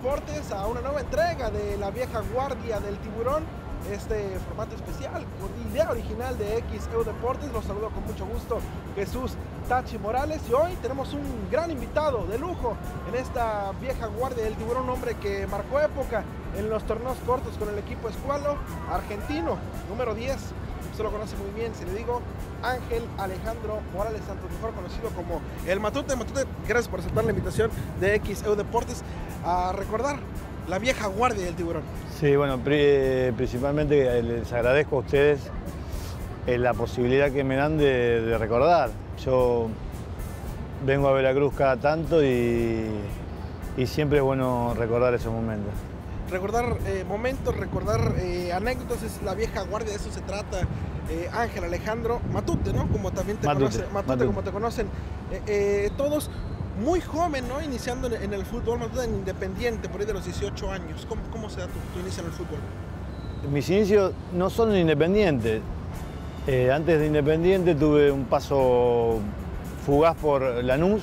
Deportes a una nueva entrega de la vieja guardia del tiburón. Este formato especial, con idea original de XEU Deportes. Los saludo con mucho gusto Jesús Tachi Morales. Y hoy tenemos un gran invitado de lujo en esta vieja guardia del tiburón, un hombre que marcó época en los torneos cortos con el equipo Escualo, argentino, número 10. Lo conoce muy bien, si le digo Ángel Alejandro Morales Santos, mejor conocido como el Matute. Matute, gracias por aceptar la invitación de XEU Deportes a recordar la vieja guardia del tiburón. Sí, bueno, principalmente les agradezco a ustedes eh, la posibilidad que me dan de, recordar. Yo vengo a Veracruz cada tanto y, siempre es bueno recordar esos momentos. Recordar eh, momentos, recordar eh, anécdotas, es la vieja guardia, de eso se trata. Ángel Alejandro Matute, ¿no? Como también te conocen, Matute, como te conocen todos muy joven, ¿no? Iniciando en el fútbol, más en Independiente, por ahí de los 18 años. ¿Cómo, se da tu, inicio en el fútbol? Mis inicios no son en Independiente. Eh, antes de Independiente tuve un paso fugaz por Lanús,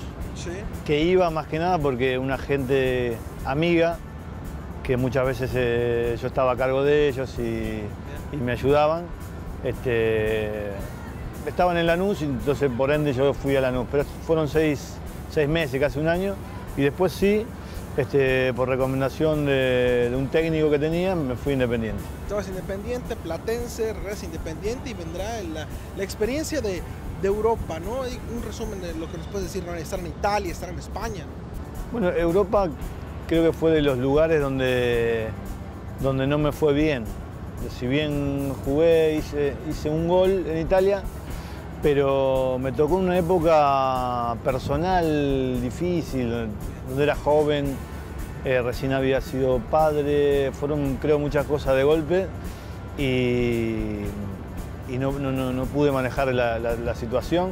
que iba más que nada porque una gente amiga, que muchas veces eh, yo estaba a cargo de ellos y, me ayudaban, este, estaban en Lanús y entonces por ende yo fui a Lanús. Pero fueron seis, seis meses, casi un año, y después sí, este, por recomendación de, un técnico que tenía, me fui independiente. Estabas independiente, platense, res independiente y vendrá la, la experiencia de, de, Europa, ¿no? Un resumen de lo que nos puedes decir, ¿no? estar en Italia, estar en España. Bueno, Europa creo que fue de los lugares donde, donde no me fue bien. Si bien jugué, hice, un gol en Italia, pero me tocó una época personal difícil, donde era joven, eh, recién había sido padre, fueron creo muchas cosas de golpe y, no, pude manejar la, situación.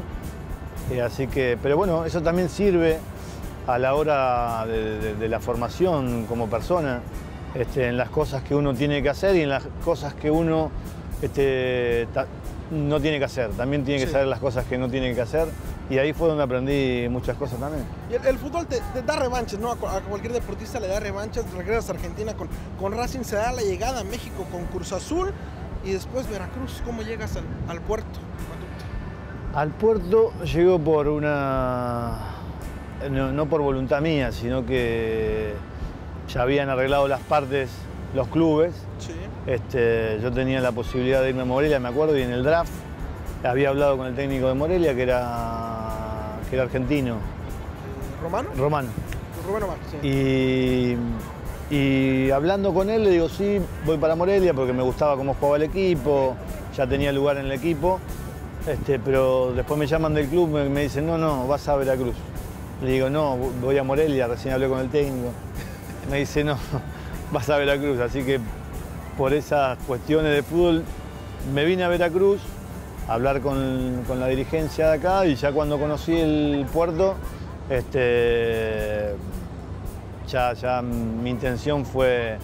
Eh, así que, pero bueno, eso también sirve a la hora de, la formación como persona, este, en las cosas que uno tiene que hacer y en las cosas que uno este, no tiene que hacer, también tiene que saber las cosas que no tiene que hacer y ahí fue donde aprendí muchas cosas también. Y el, fútbol te, da revanches, ¿no? A, cualquier deportista le da revanches, regresas a Argentina con, con Racing, se da la llegada a México con Cruz Azul y después Veracruz, ¿cómo llegas al, puerto? Al puerto llegó por una, no por voluntad mía, sino que ya habían arreglado las partes los clubes. Este, yo tenía la posibilidad de irme a Morelia, me acuerdo, y en el draft había hablado con el técnico de Morelia, que era, que era argentino. ¿Romano? Romano. Romano y, y hablando con él le digo, sí, voy para Morelia porque me gustaba cómo jugaba el equipo, ya tenía lugar en el equipo, este, pero después me llaman del club y me, dicen, no, no, vas a Veracruz. Le digo, no, voy a Morelia, recién hablé con el técnico. Me dice, no, vas a Veracruz. Así que por esas cuestiones de fútbol me vine a Veracruz a hablar con, la dirigencia de acá y ya cuando conocí el puerto, este, ya, ya mi intención fue,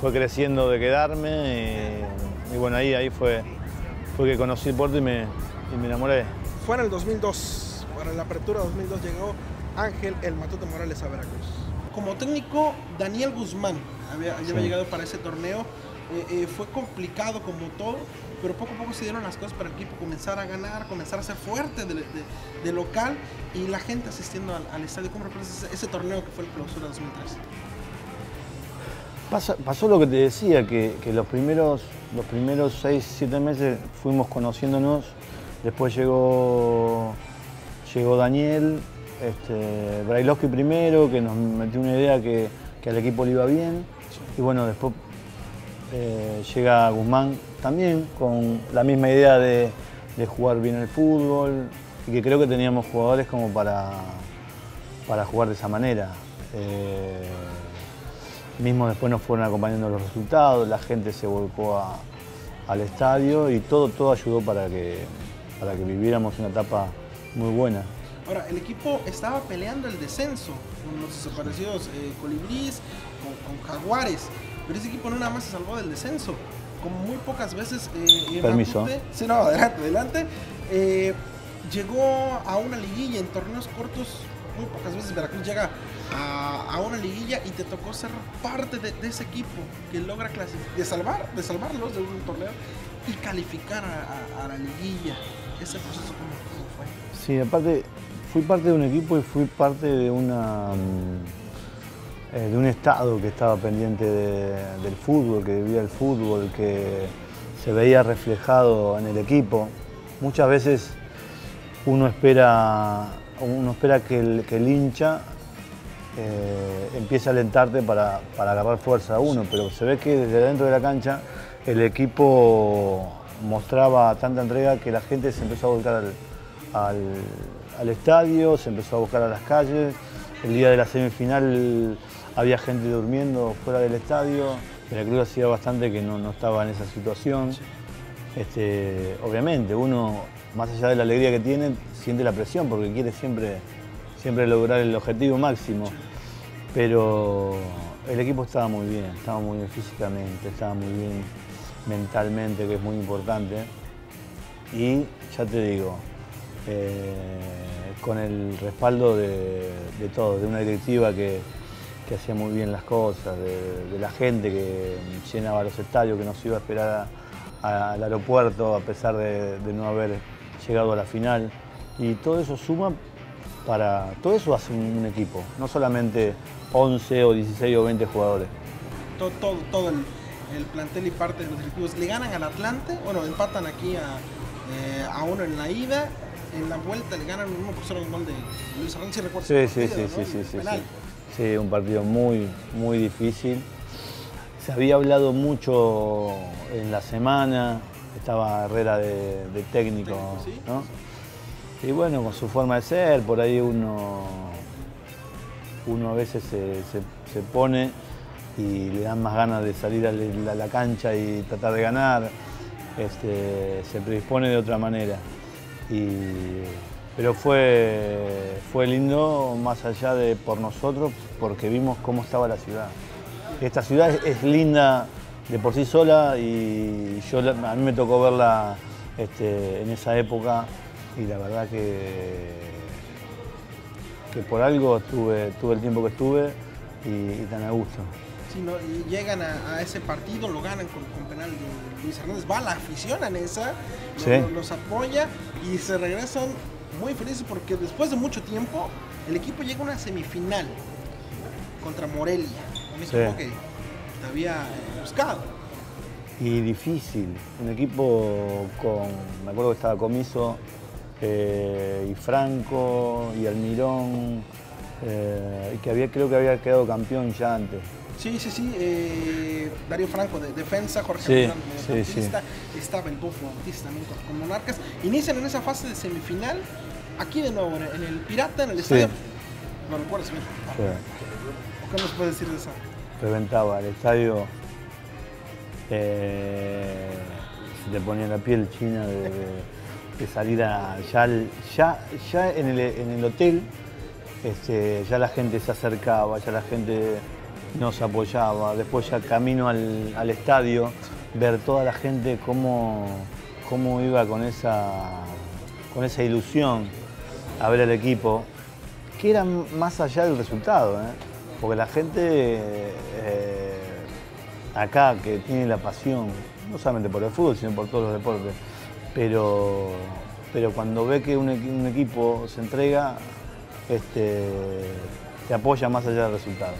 fue creciendo de quedarme y, bueno, ahí, ahí fue, fue que conocí el puerto y me, me enamoré. Fue en el 2002, para la apertura 2002 llegó Ángel El Matute Morales a Veracruz. Como técnico, Daniel Guzmán había, llegado para ese torneo. Eh, eh, fue complicado como todo, pero poco a poco se dieron las cosas para el equipo comenzar a ganar, comenzar a ser fuerte de, local y la gente asistiendo al, estadio. ¿Cómo representa ese, torneo que fue el clausura 2003? pasó lo que te decía, que, los primeros los primeros 6, 7 meses fuimos conociéndonos, después llegó, llegó Daniel, este, Brailovsky primero, que nos metió una idea que, al equipo le iba bien. Y bueno, después eh, llega Guzmán también con la misma idea de, jugar bien el fútbol y que creo que teníamos jugadores como para, para jugar de esa manera. Eh, mismo después nos fueron acompañando los resultados, la gente se volcó al estadio y todo, todo ayudó para que, para que viviéramos una etapa muy buena. Ahora, el equipo estaba peleando el descenso con los desaparecidos eh, Colibrís, con, Jaguares, pero ese equipo no nada más se salvó del descenso. Como muy pocas veces. Eh, Permiso. sí, no, adelante, adelante. Eh, llegó a una liguilla en torneos cortos. Muy pocas veces Veracruz llega a, una liguilla y te tocó ser parte de, ese equipo que logra de salvar, de salvarlos de un torneo y calificar a, la liguilla. Ese proceso cómo, fue. Sí, aparte fui parte de un equipo y fui parte de una mm, eh, de un estado que estaba pendiente del fútbol, que vivía el fútbol, que se veía reflejado en el equipo. Muchas veces uno espera, uno espera que el, hincha eh, empiece a alentarte para, agarrar fuerza a uno, pero se ve que desde dentro de la cancha el equipo mostraba tanta entrega que la gente se empezó a volcar al, estadio, se empezó a buscar a las calles. El día de la semifinal había gente durmiendo fuera del estadio. Veracruz hacía bastante que no, estaba en esa situación. Este, obviamente, uno, más allá de la alegría que tiene, siente la presión porque quiere siempre, siempre lograr el objetivo máximo. Pero el equipo estaba muy bien, estaba muy bien físicamente, estaba muy bien mentalmente, que es muy importante. Y ya te digo, eh, con el respaldo de, todos, de una directiva que, hacía muy bien las cosas, de, la gente que llenaba los estadios, que nos iba a esperar al aeropuerto a pesar de, no haber llegado a la final. Y todo eso suma para. Todo eso hace un, equipo, no solamente 11 o 16 o 20 jugadores. Todo, todo, todo el, el plantel y parte de los directivos le ganan al Atlante, bueno, empatan aquí a, eh, a uno en la ida, en la vuelta le ganan uno por cero gol de Luis Hernández, recuerdo. Sí, sí, sí, sí, sí, sí, sí, un partido muy, muy difícil. Se había hablado mucho en la semana, estaba Herrera de, técnico, ¿no? Y bueno, con su forma de ser, por ahí uno, uno a veces se, se pone y le dan más ganas de salir a la, cancha y tratar de ganar, este, se predispone de otra manera. Pero fue, fue lindo más allá de por nosotros porque vimos cómo estaba la ciudad. Esta ciudad es, linda de por sí sola y yo, a mí me tocó verla este, en esa época y la verdad que, que por algo tuve, tuve el tiempo que estuve y tan a gusto llegan a, ese partido, lo ganan con, penal de Luis Hernández, va la afición a esa, los, apoya y se regresan muy felices porque después de mucho tiempo el equipo llega a una semifinal contra Morelia, un equipo que había eh, buscado. Y difícil, un equipo con, me acuerdo que estaba Comiso eh, y Franco y Almirón, eh, y que había, creo que había quedado campeón ya antes. Sí, sí, sí. Eh, Darío Franco de defensa, Jorge sí, sí, estaba el Bofo Bautista también con, Monarcas. Inician en esa fase de semifinal, aquí de nuevo, en el Pirata, en el estadio. ¿Lo recuerdas bien? ¿Qué nos puedes decir de eso? Reventaba el estadio. Eh, se te ponía la piel china de, salir a, ya, ya, ya en, el, en el hotel. Este, ya la gente se acercaba, ya la gente nos apoyaba. Después ya camino al, estadio, ver toda la gente cómo, cómo iba con esa, con esa ilusión a ver el equipo, que era más allá del resultado, ¿eh? porque la gente eh, acá que tiene la pasión, no solamente por el fútbol, sino por todos los deportes, pero, pero cuando ve que un, un equipo se entrega, este, te apoya más allá del resultado.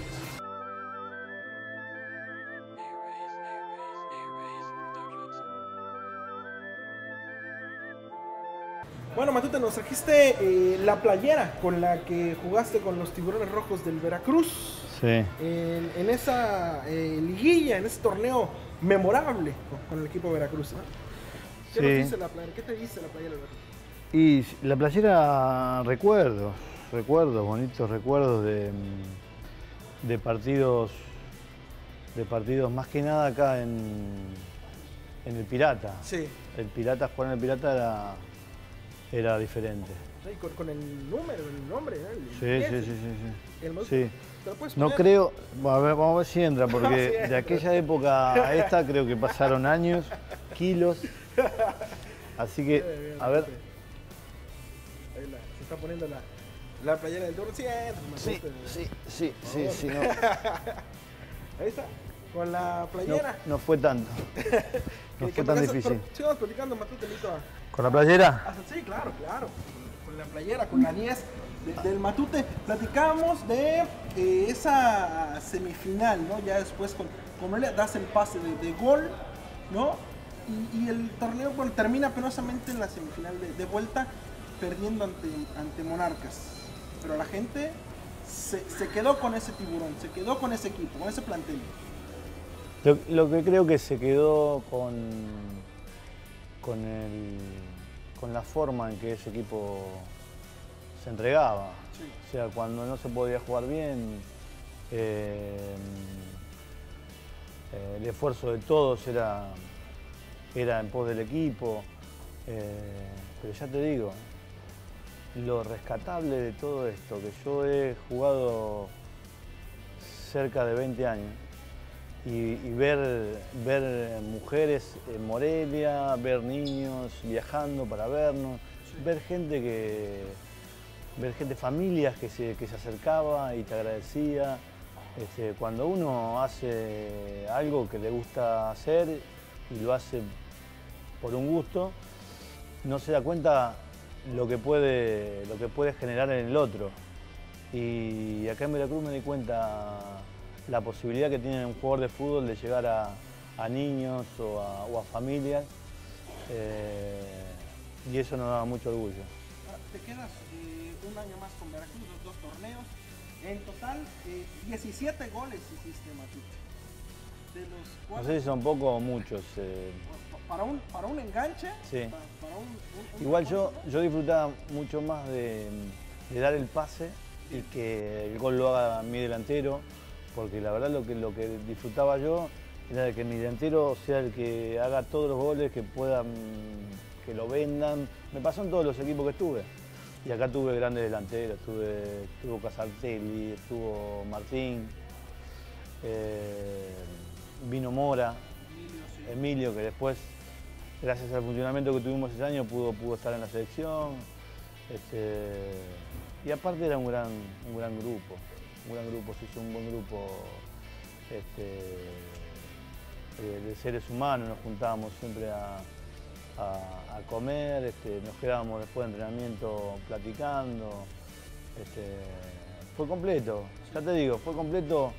Nos trajiste eh, la playera con la que jugaste con los tiburones rojos del Veracruz. Sí. En, esa eh, liguilla, en ese torneo memorable con, el equipo de Veracruz. ¿Qué, te dice la playera? ¿Qué te dice la playera? Y la playera, recuerdos, recuerdos, bonitos recuerdos de, de partidos, de partidos más que nada acá en, en el Pirata. Sí. El Pirata, jugar en el Pirata era era diferente. Con, el número, el nombre, sí, sí, sí, sí, El sí. No creo, a ver, vamos a ver si entra, porque de aquella época a esta creo que pasaron años, kilos. Así que, a ver. se está poniendo la, La playera del Duro, sí, Sí, sí, sí, sí, sí, no. Ahí está, con la playera. No, no fue tanto. No fue tan difícil. Sigamos platicando, Matute, ¿Con la playera? Ah, sí, claro, claro. Con la playera, con la 10 del Matute. Platicamos de eh, esa semifinal, ¿no? Ya después con, con le das el pase de, gol, ¿no? Y, el torneo, bueno, termina penosamente en la semifinal de, vuelta, perdiendo ante, ante Monarcas. Pero la gente se, se, quedó con ese tiburón, se quedó con ese equipo, con ese plantel. Lo, que creo que se quedó con, con, el, con la forma en que ese equipo se entregaba. O sea, cuando no se podía jugar bien, eh, eh, el esfuerzo de todos era, era en pos del equipo. Eh, pero ya te digo, lo rescatable de todo esto, que yo he jugado cerca de 20 años, y, ver, ver mujeres en Morelia, ver niños viajando para vernos, ver gente que ver gente, familias que se, que se acercaba y te agradecía. Este, cuando uno hace algo que le gusta hacer y lo hace por un gusto, no se da cuenta lo que puede, lo que puede generar en el otro. Y acá en Veracruz me di cuenta la posibilidad que tiene un jugador de fútbol de llegar a, niños o a, familias eh, y eso nos da mucho orgullo. Te quedas eh, un año más con Veracruz, los dos torneos. En total, 17 eh, goles hiciste, Matute. no sé si son pocos o muchos. Para, un, para un enganche. Sí. Igual yo, yo disfrutaba mucho más de, de dar el pase y que el gol lo haga mi delantero porque la verdad lo que, lo que disfrutaba yo era de que mi delantero sea el que haga todos los goles, que puedan, que lo vendan. Me pasó en todos los equipos que estuve. Y acá tuve grandes delanteros, tuve, estuvo Casartelli, estuvo Martín, eh, vino Mora, Emilio, que después, gracias al funcionamiento que tuvimos ese año, pudo, pudo estar en la selección. Este, y aparte era un gran, un gran grupo un gran grupo, se hizo un buen grupo este, eh, de seres humanos, nos juntábamos siempre a, comer, este, nos quedábamos después de entrenamiento platicando. Este, fue completo, ya te digo, fue completo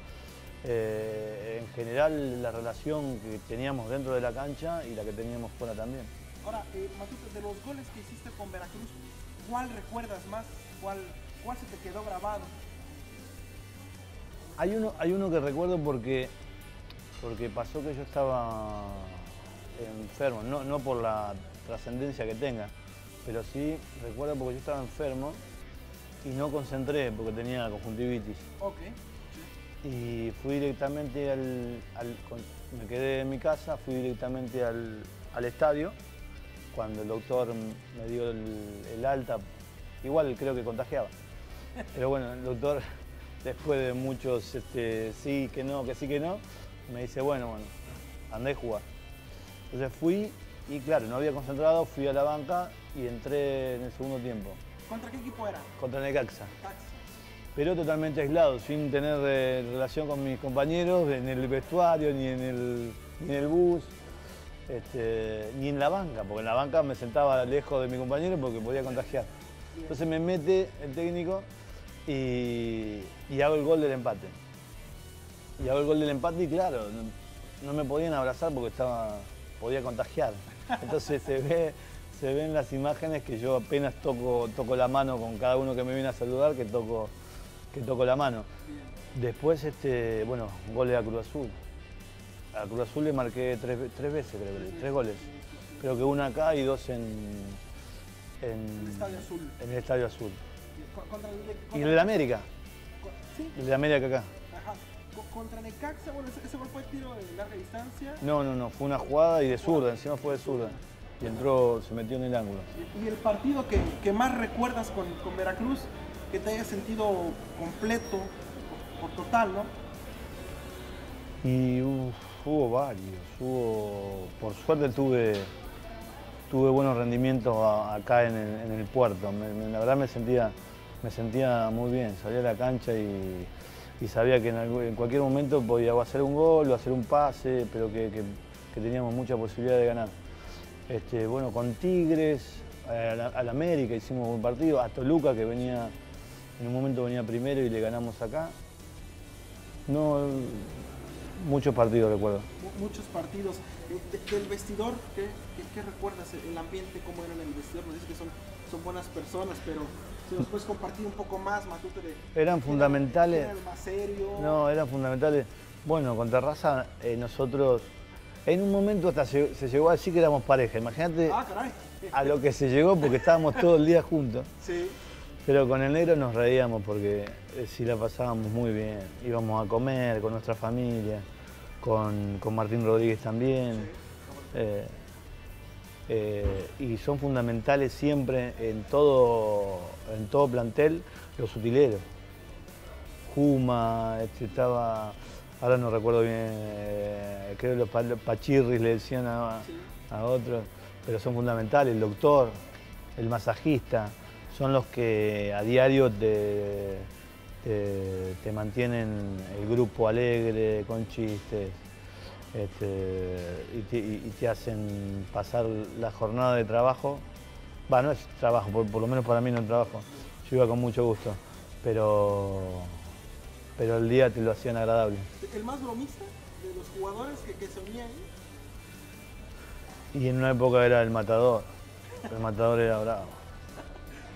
eh, en general la relación que teníamos dentro de la cancha y la que teníamos fuera también. Ahora, eh, de los goles que hiciste con Veracruz, ¿cuál recuerdas más? ¿Cuál, cuál se te quedó grabado? Hay uno, hay uno que recuerdo porque, porque pasó que yo estaba enfermo, no, por la trascendencia que tenga, pero sí recuerdo porque yo estaba enfermo y no concentré porque tenía conjuntivitis. Ok. Y fui directamente al, me quedé en mi casa, fui directamente al, estadio. Cuando el doctor me dio el alta, igual creo que contagiaba. Pero bueno, el doctor después de muchos este, sí, que no, que sí, que no, me dice, bueno, bueno, andé a jugar. Entonces fui y claro, no había concentrado, fui a la banca y entré en el segundo tiempo. ¿Contra qué equipo era? Contra Necaxa. Pero totalmente aislado, sin tener eh, relación con mis compañeros, en el vestuario, ni en el, en el bus, este, ni en la banca, porque en la banca me sentaba lejos de mi compañero porque podía contagiar. Entonces me mete el técnico y, hago el gol del empate. Y hago el gol del empate y claro, no, me podían abrazar porque estaba, podía contagiar. Entonces se ve, se ven las imágenes que yo apenas toco, toco la mano con cada uno que me viene a saludar, que toco, que toco la mano. Después, este, bueno, gol de Cruz Azul. A Cruz Azul le marqué tres, veces, creo, tres goles. Creo que una acá y dos en, en, Azul. en el Estadio Azul y el de América. ¿Sí? El de América acá. Ajá. Contra Necaxa, bueno, ese, fue el tiro de larga distancia. No, no, no, fue una jugada y de zurda, encima fue de zurda. Y entró, se metió en el ángulo. ¿Y el partido que, más recuerdas con, Veracruz, que te haya sentido completo, por, total, no? Y hubo varios, hubo, por suerte tuve, tuve buenos rendimientos acá en el, puerto. la verdad me sentía me sentía muy bien, salía a la cancha y, sabía que en, cualquier momento podía hacer un gol o hacer un pase, pero que, teníamos mucha posibilidad de ganar. Este, bueno, con Tigres, al América hicimos un partido, a Toluca que venía, en un momento venía primero y le ganamos acá. No, muchos partidos recuerdo. Muchos partidos. Del vestidor, ¿qué, recuerdas? El ambiente, cómo era en el vestidor. Nos dices que son, son buenas personas, pero si nos puedes compartir un poco más, Matute, de, Eran fundamentales. Era más serio? No, eran fundamentales. Bueno, con Terraza eh, nosotros, en un momento hasta se, llegó a decir que éramos pareja. Imagínate ah, a lo que se llegó porque estábamos todo el día juntos. Sí. Pero con el negro nos reíamos porque eh, sí la pasábamos muy bien. Íbamos a comer con nuestra familia, con, Martín Rodríguez también. Eh, eh, y son fundamentales siempre en todo, en todo plantel los utileros. Juma, este, estaba, ahora no recuerdo bien, creo que los pachirris le decían a, a otros, pero son fundamentales, el doctor, el masajista son los que a diario te, mantienen el grupo alegre, con chistes, este, y, te, hacen pasar la jornada de trabajo. Va, no es trabajo, por, lo menos para mí no es trabajo. Yo iba con mucho gusto, pero, pero el día te lo hacían agradable. ¿El más bromista de los jugadores que, que se unían? Y en una época era el matador. El matador era bravo.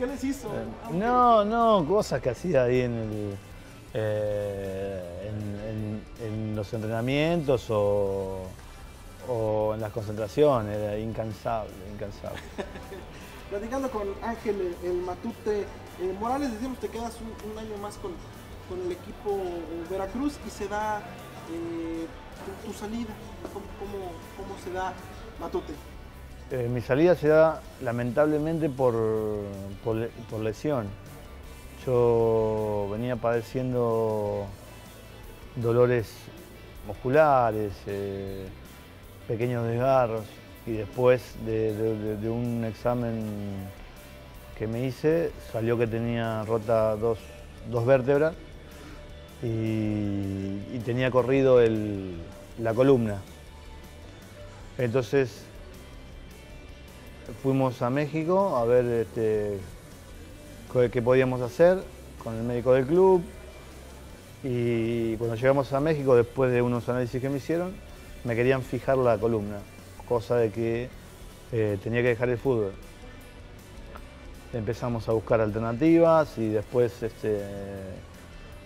¿Qué les hizo? Eh, no, no, cosas que hacía ahí en, el, eh, en, los entrenamientos o, en las concentraciones, era incansable, incansable. Platicando con Ángel, el Matute eh, Morales, decimos te quedas un, año más con, el equipo Veracruz y se da tu, salida. ¿Cómo, se da Matute? Eh, mi salida se da lamentablemente por, por, lesión. Yo venía padeciendo dolores musculares, eh, pequeños desgarros y después de, un examen que me hice salió que tenía rota dos, vértebras y, tenía corrido la columna. Entonces fuimos a México a ver este, qué podíamos hacer con el médico del club. Y cuando llegamos a México, después de unos análisis que me hicieron, me querían fijar la columna, cosa de que eh, tenía que dejar el fútbol. Empezamos a buscar alternativas y después este,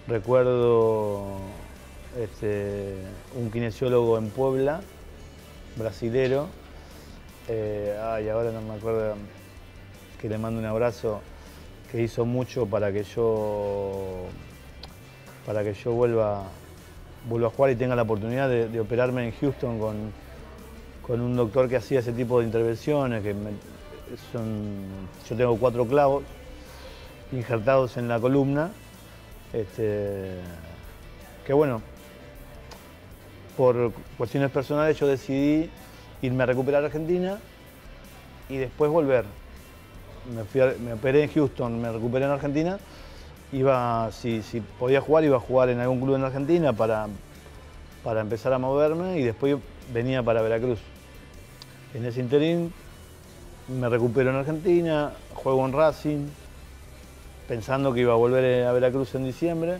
recuerdo este, un kinesiólogo en Puebla, brasilero, eh, ay, ahora no me acuerdo que le mando un abrazo, que hizo mucho para que yo para que yo vuelva, vuelva a jugar y tenga la oportunidad de, operarme en Houston con, un doctor que hacía ese tipo de intervenciones, que son, yo tengo cuatro clavos injertados en la columna, este, que bueno, por cuestiones personales yo decidí irme a recuperar Argentina y después volver. Me, operé en Houston, me recuperé en Argentina. Iba, si, podía jugar, iba a jugar en algún club en Argentina para, para empezar a moverme y después venía para Veracruz. En ese interín me recupero en Argentina, juego en Racing, pensando que iba a volver a Veracruz en diciembre.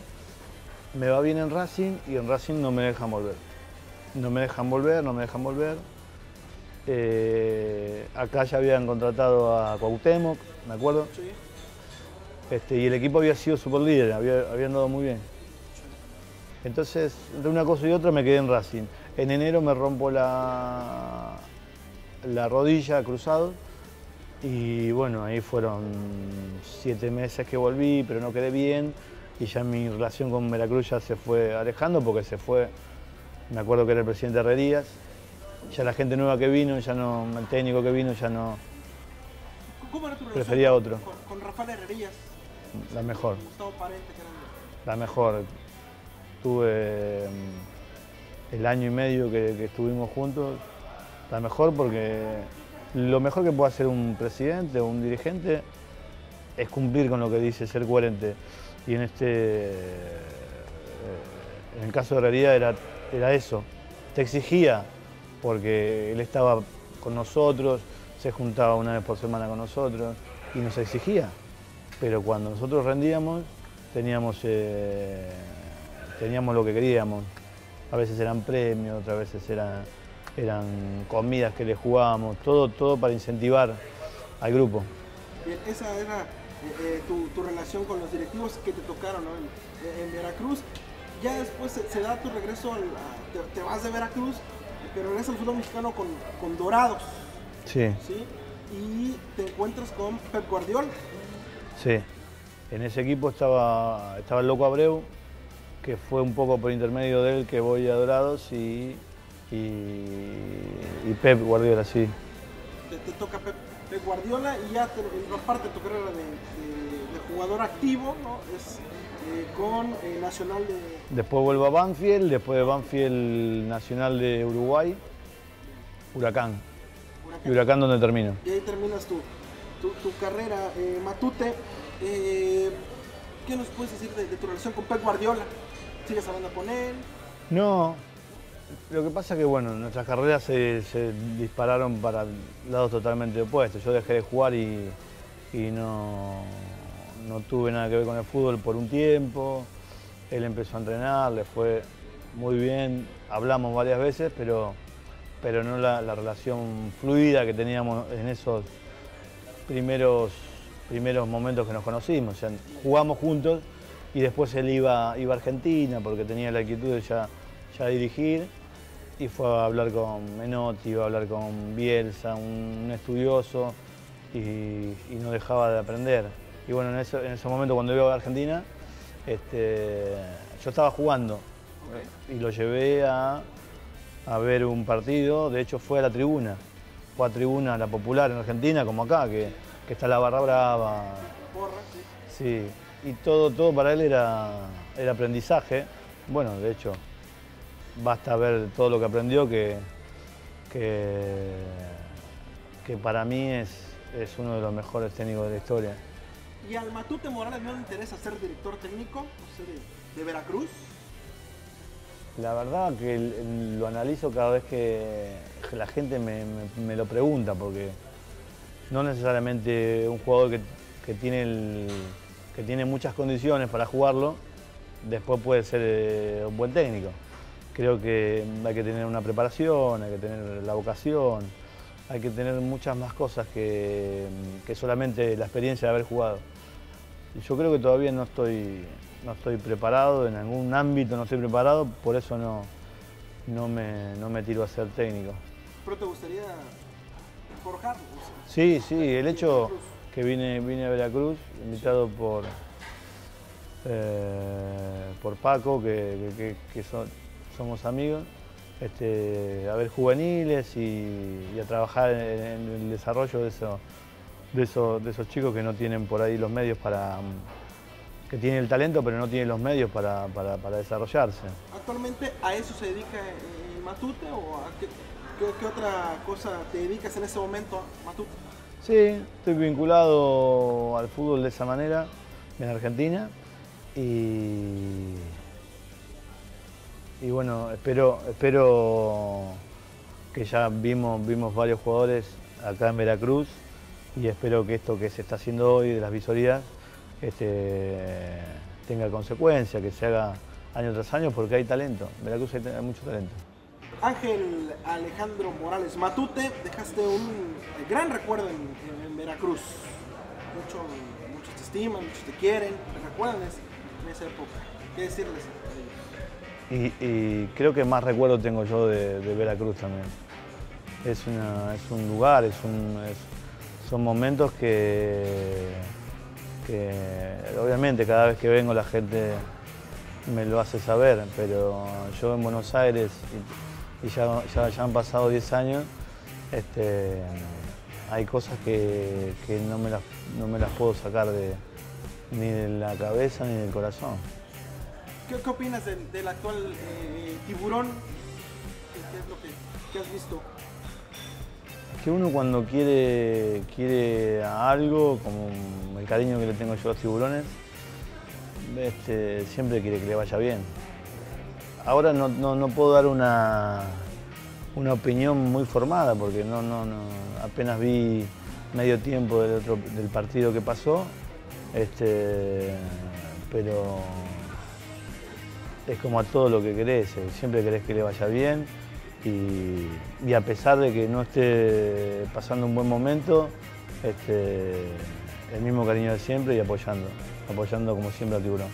Me va bien en Racing y en Racing no me dejan volver. No me dejan volver, no me dejan volver. Eh, acá ya habían contratado a Cuauhtémoc, me acuerdo. Este, y el equipo había sido super líder, había, había andado muy bien. Entonces, entre una cosa y otra me quedé en Racing. En enero me rompo la, la rodilla cruzado y bueno, ahí fueron siete meses que volví, pero no quedé bien y ya mi relación con Veracruz ya se fue alejando porque se fue, me acuerdo que era el presidente Herrerías, ya la gente nueva que vino, ya no, el técnico que vino ya no. ¿Cómo era tu Prefería otro. Con, Rafael Herrerías. La mejor. Gustavo Parente, que La mejor. Tuve mm, el año y medio que, estuvimos juntos, la mejor porque lo mejor que puede hacer un presidente o un dirigente es cumplir con lo que dice ser coherente. Y en este, en el caso de realidad era, era eso, te exigía, porque él estaba con nosotros, se juntaba una vez por semana con nosotros y nos exigía. Pero cuando nosotros rendíamos, teníamos, eh, teníamos lo que queríamos. A veces eran premios, otras veces eran, eran comidas que le jugábamos, todo, todo para incentivar al grupo. esa era eh, eh, tu, relación con los directivos que te tocaron en, Veracruz. Ya después se, da tu regreso, te, vas de Veracruz, pero regresas al fútbol mexicano con, con Dorados. Sí. sí. Y te encuentras con Pep Guardiola. Sí. En ese equipo estaba, estaba el Loco Abreu, que fue un poco por intermedio de él que voy a Dorados y, y, Pep Guardiola, sí. Te, toca Pep, Guardiola y ya te, en parte de tu carrera de, jugador activo, ¿no? Es con el Nacional de... Después vuelvo a Banfield, después de Banfield Nacional de Uruguay, Huracán. Y Huracán donde termino. Y ahí terminas tu, tu, carrera, eh, Matute. Eh, ¿Qué nos puedes decir de, tu relación con Pep Guardiola? ¿Sigues hablando con él? No, lo que pasa es que bueno, nuestras carreras se, dispararon para lados totalmente opuestos. Yo dejé de jugar y, no, no, tuve nada que ver con el fútbol por un tiempo. Él empezó a entrenar, le fue muy bien. Hablamos varias veces, pero, pero no la, la relación fluida que teníamos en esos primeros primeros momentos que nos conocimos. jugamos juntos y después él iba, iba a Argentina porque tenía la actitud de ya, ya dirigir y fue a hablar con Menotti, iba a hablar con Bielsa, un, estudioso y, no dejaba de aprender. Y bueno, en ese, en ese momento cuando iba a Argentina, este, yo estaba jugando y lo llevé a, a ver un partido, de hecho fue a la tribuna, fue a tribuna, la popular en Argentina, como acá, que que está la barra brava. sí. y todo, todo para él era, era aprendizaje. Bueno, de hecho, basta ver todo lo que aprendió que, que, para mí es, es uno de los mejores técnicos de la historia. ¿Y al Matute Morales no le interesa ser director técnico de, Veracruz? La verdad que lo analizo cada vez que la gente me, me lo pregunta, porque no necesariamente un jugador que, tiene, que tiene muchas condiciones para jugarlo, después puede ser eh, un buen técnico. Creo que hay que tener una preparación, hay que tener la vocación, hay que tener muchas más cosas que, solamente la experiencia de haber jugado. Yo creo que todavía no estoy, no estoy preparado, en algún ámbito no estoy preparado, por eso no, no, me, no me tiro a ser técnico. ¿Pero te gustaría forjarlo? Sí, sí, el hecho que vine, vine a Veracruz, invitado por, eh, por Paco, que, somos amigos, este, a ver juveniles y, a trabajar en, el desarrollo de, eso, de, esos chicos que no tienen por ahí los medios para que tienen el talento pero no tienen los medios para, desarrollarse. ¿Actualmente a eso se dedica el Matute o a qué, qué, otra cosa te dedicas en ese momento, Matute? Sí, estoy vinculado al fútbol de esa manera en Argentina y, y bueno, espero, espero que ya vimos, vimos varios jugadores acá en Veracruz y espero que esto que se está haciendo hoy de las visorías este, tenga consecuencia, que se haga año tras año porque hay talento. En Veracruz hay mucho talento. Ángel Alejandro Morales Matute, dejaste un gran recuerdo en, Veracruz. muchos te estiman, muchos te quieren, te recuerdan en esa época. ¿Qué decirles Y, creo que más recuerdo tengo yo de, Veracruz también. Es, un lugar, es son momentos que, que obviamente cada vez que vengo la gente me lo hace saber, pero yo en Buenos Aires y ya, ya, han pasado 10 años, este, hay cosas que, no, me las, no, me las, puedo sacar de, ni de la cabeza ni del corazón. ¿Qué, opinas del, actual eh, tiburón? ¿Qué, es lo que, has visto? que uno cuando quiere, quiere algo, como el cariño que le tengo yo a los tiburones, este, siempre quiere que le vaya bien. Ahora no, puedo dar una, una opinión muy formada porque no, no, apenas vi medio tiempo del, otro, del partido que pasó, este, pero es como a todo lo que querés, eh, siempre querés que le vaya bien y, a pesar de que no esté pasando un buen momento, este, el mismo cariño de siempre y apoyando, apoyando como siempre al tiburón.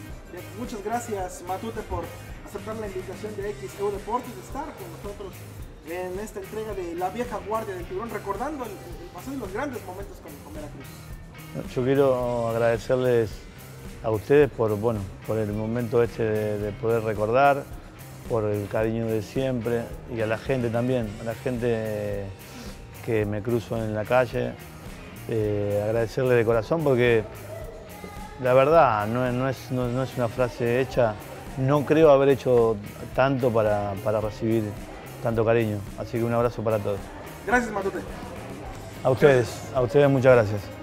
Muchas gracias Matute por aceptar la invitación de XEU Deportes de estar con nosotros en esta entrega de la vieja guardia del tiburón, recordando el, pasado y los grandes momentos con, Veracruz. Yo quiero agradecerles a ustedes por, bueno, por el momento este de, poder recordar, por el cariño de siempre y a la gente también, a la gente que me cruzo en la calle, eh, agradecerle de corazón porque la verdad no, es, una frase hecha, no creo haber hecho tanto para, para recibir tanto cariño, así que un abrazo para todos. Gracias Matute. A ustedes, a ustedes muchas gracias.